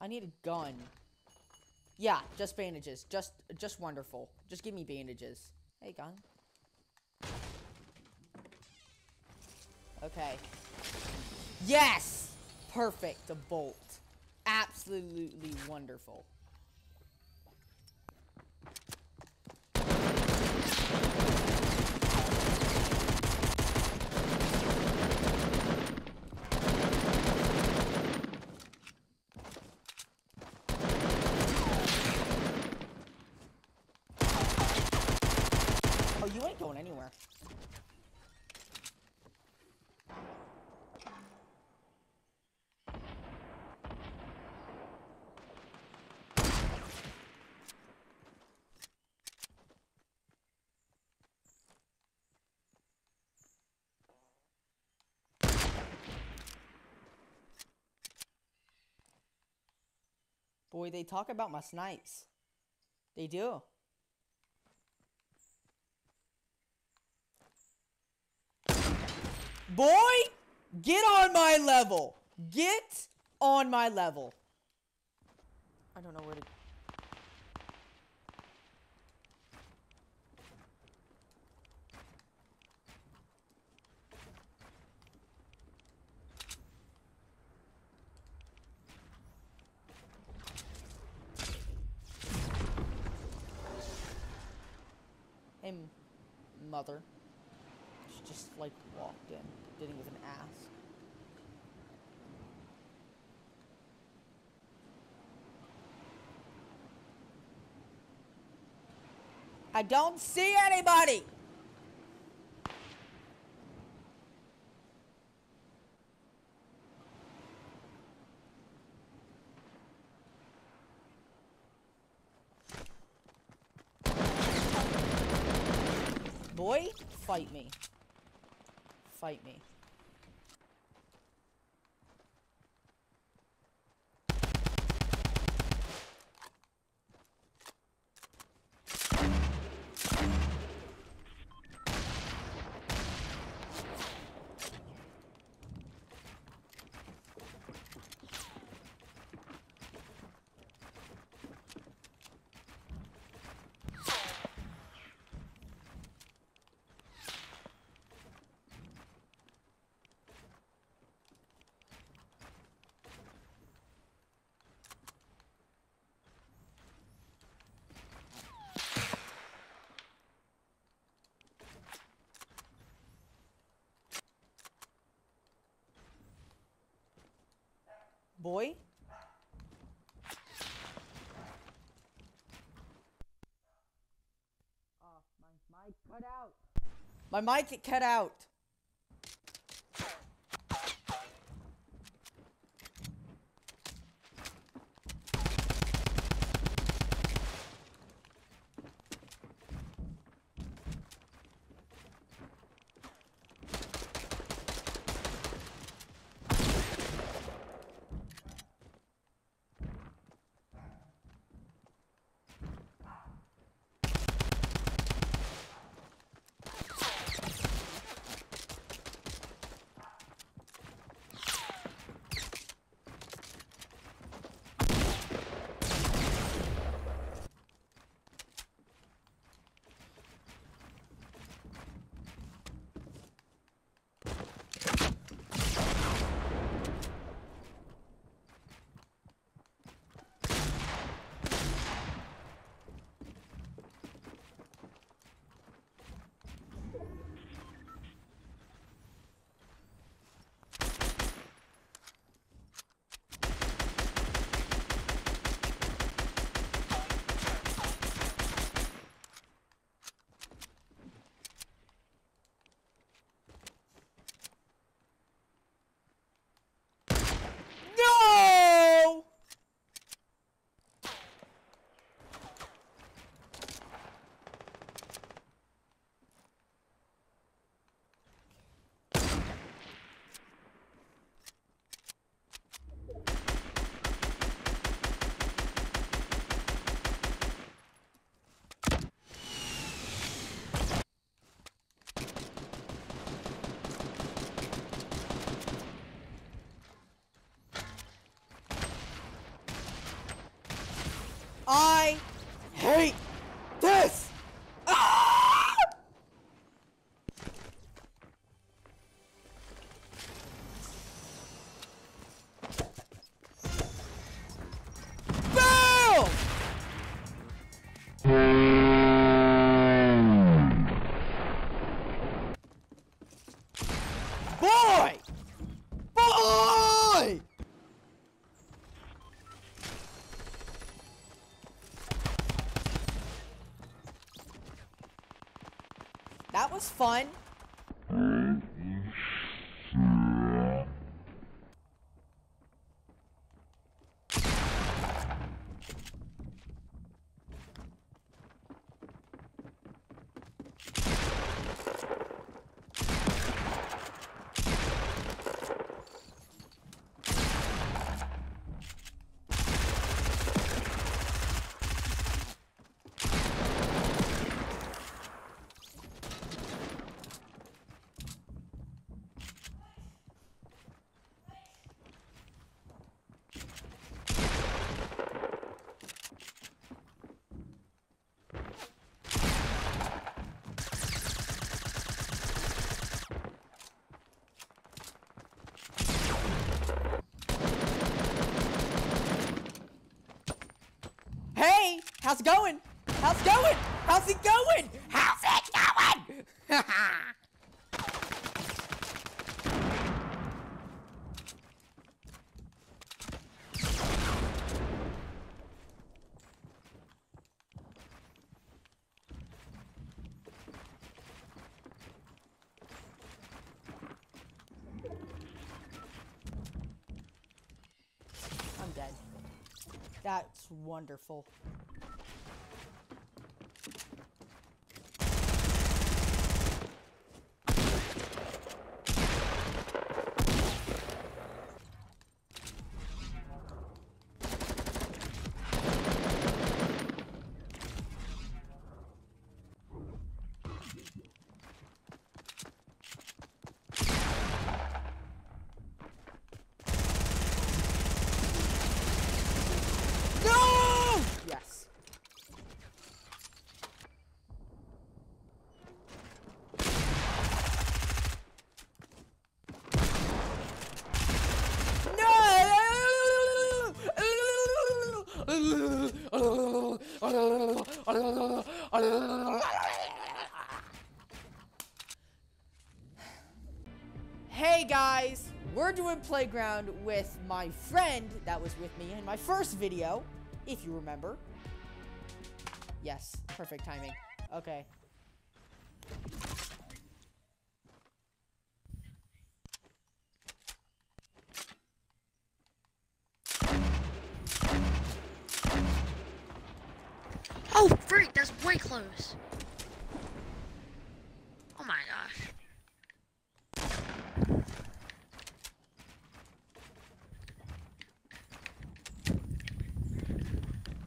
I need a gun. Yeah, just bandages. Just, just wonderful. Just give me bandages. Hey, gun. Okay. Yes! Perfect. A bolt. Absolutely wonderful. Oh, you ain't going anywhere. Boy, they talk about my snipes. They do. Boy, get on my level. Get on my level. I don't know where to... Hey, m- mother. She just, like, walked in. Didn't even ask. I don't see anybody! Boy, fight me. Fight me. Boy? Oh, my mic cut out. My mic cut out. Boy! Boy! That was fun. How's it going? How's it going? How's it going? How's it going? I'm dead. That's wonderful. No! Yes. No! Hey doing Playground with my friend that was with me in my first video, if you remember. Yes, perfect timing. Okay. Oh, freak, that's way close. Oh my gosh.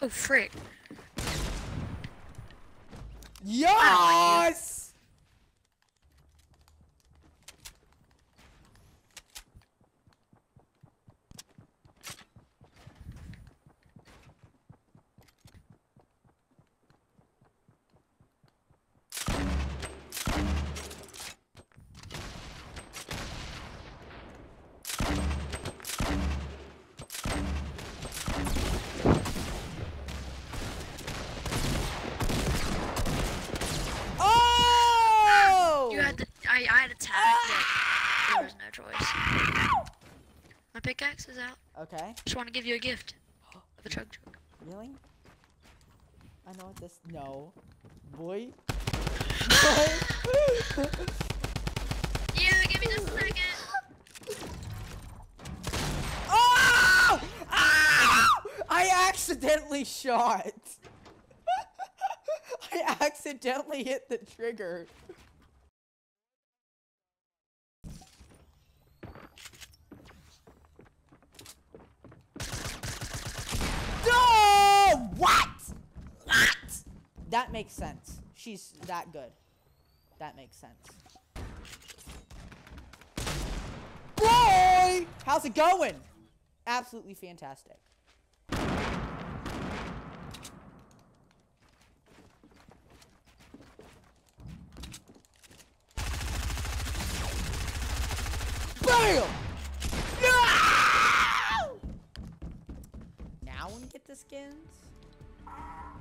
Oh, frick. Yes! Oh! You had to. I, I had to tag, but there was no choice. My pickaxe is out. Okay, Just want to give you a gift of a chug jug. really? I know what this. No. Boy. Yeah, give me just a second. Oh! Ah! I accidentally shot. I accidentally hit the trigger. No! What? What? That makes sense. She's that good. That makes sense. Boy! How's it going? Absolutely fantastic. Bam! No! Now we get the skins? Ah!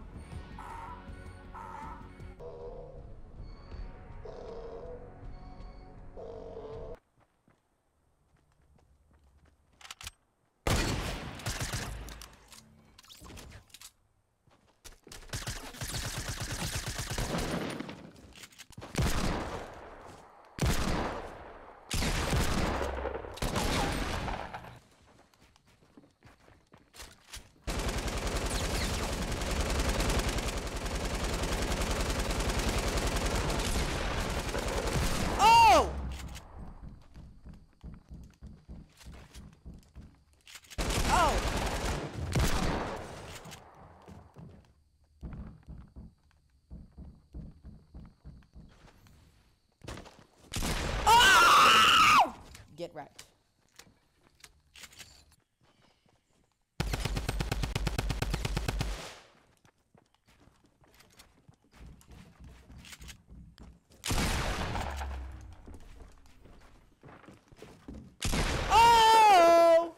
Wrecked. Oh!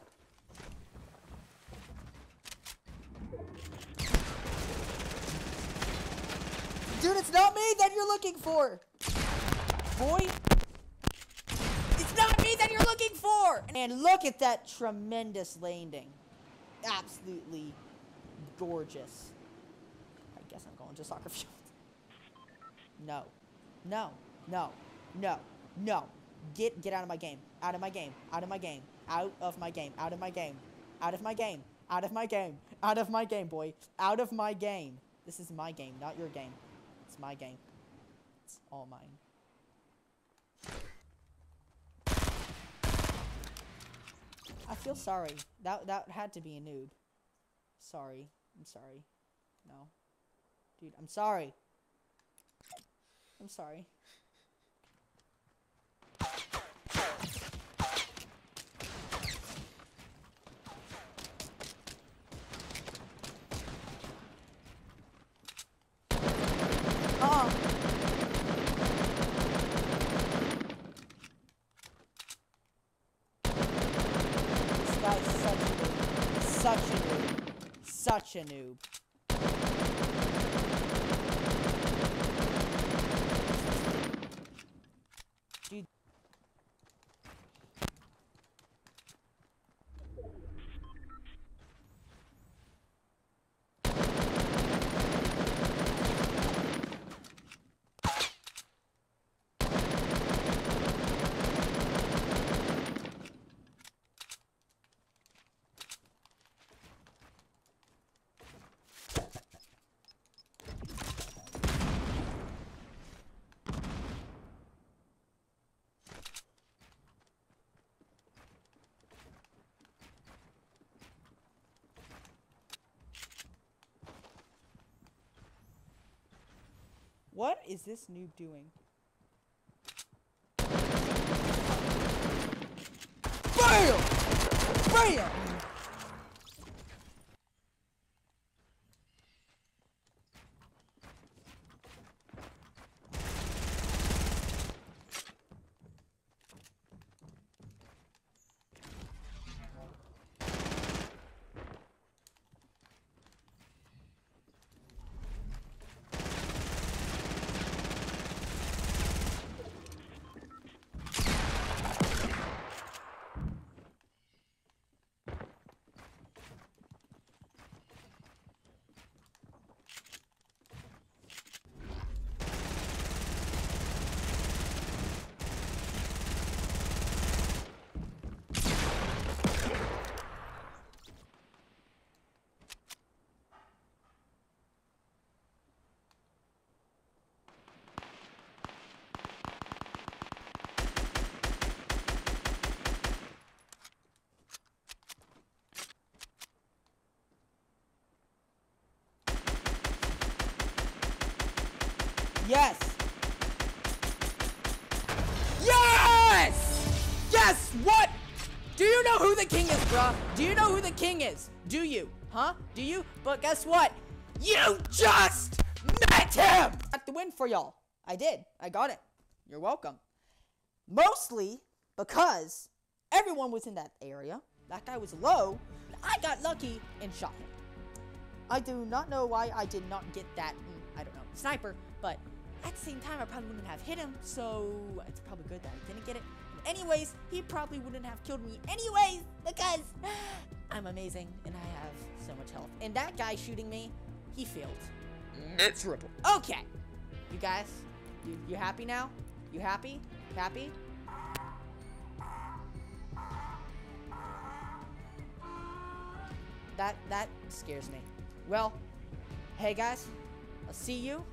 Dude, it's not me that you're looking for! Boy! It's not me that you're looking! And look at that tremendous landing. Absolutely gorgeous. I guess I'm going to soccer field. No. No. No. No. No. Get get out of my game. Out of my game. Out of my game. Out of my game. Out of my game. Out of my game. Out of my game. Out of my game, boy. Out of my game. This is my game, not your game. It's my game. It's all mine. I feel sorry. That that had to be a noob. Sorry. I'm sorry. No. Dude, I'm sorry. I'm sorry. Uh-uh. This guy's such a noob. Such a noob. What is this noob doing? BAM! BAM! Yes! Yes! Yes! What? Do you know who the king is, bruh? Do you know who the king is? Do you? Huh? Do you? But guess what? You just met him! Got the win for y'all. I did. I got it. You're welcome. Mostly because everyone was in that area. That guy was low. I got lucky and shot him. I do not know why I did not get that, mm, I don't know, sniper, but at the same time, I probably wouldn't have hit him, so it's probably good that I didn't get it. Anyways, he probably wouldn't have killed me anyways, because I'm amazing and I have so much health. And that guy shooting me, he failed. Miserable. Okay. You guys, you, you happy now? You happy? Happy? That, that scares me. Well, hey guys, I'll see you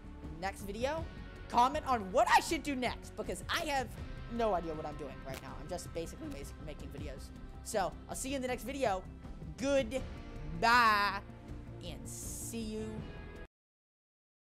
next video. Comment on what I should do next because I have no idea what I'm doing right now. I'm just basically basic making videos. So I'll see you in the next video. Goodbye and see you